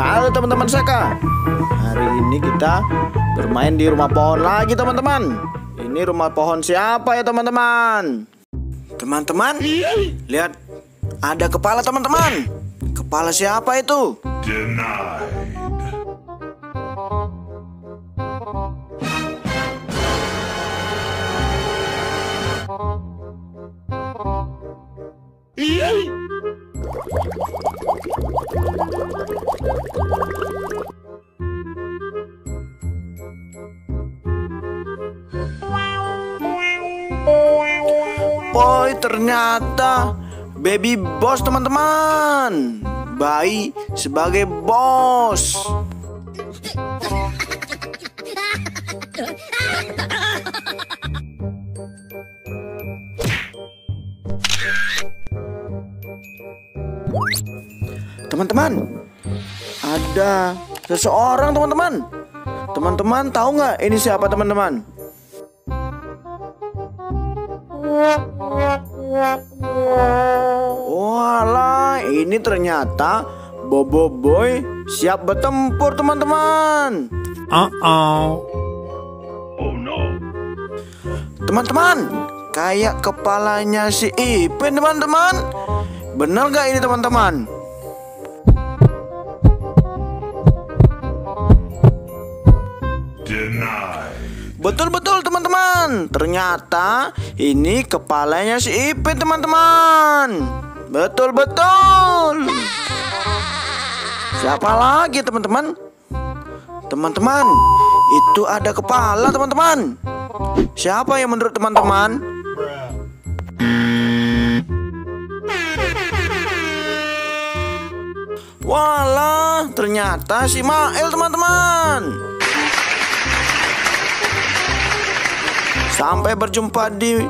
Halo teman-teman Saka Hari ini kita bermain di rumah pohon lagi teman-teman. Ini rumah pohon siapa ya teman-teman? Teman-teman Lihat Ada kepala teman-teman. Kepala siapa itu. Boy ternyata Baby bos teman-teman. Bayi sebagai bos. Teman-teman Ada seseorang teman-teman. Teman-teman tahu nggak ini siapa teman-teman? Walah, ini ternyata Bobo Boy siap bertempur teman-teman. Uh-oh. Oh no. Teman-teman, kayak kepalanya si Ipin teman-teman. Bener gak ini teman-teman? Betul-betul teman-teman. Ternyata ini kepalanya si Ipin teman-teman. Betul-betul. Siapa lagi teman-teman? Teman-teman, itu ada kepala teman-teman. Siapa yang menurut teman-teman? Walah, ternyata si Mael teman-teman. Sampai berjumpa di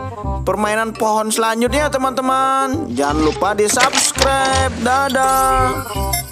permainan pohon selanjutnya teman-teman. Jangan lupa di subscribe. Dadah.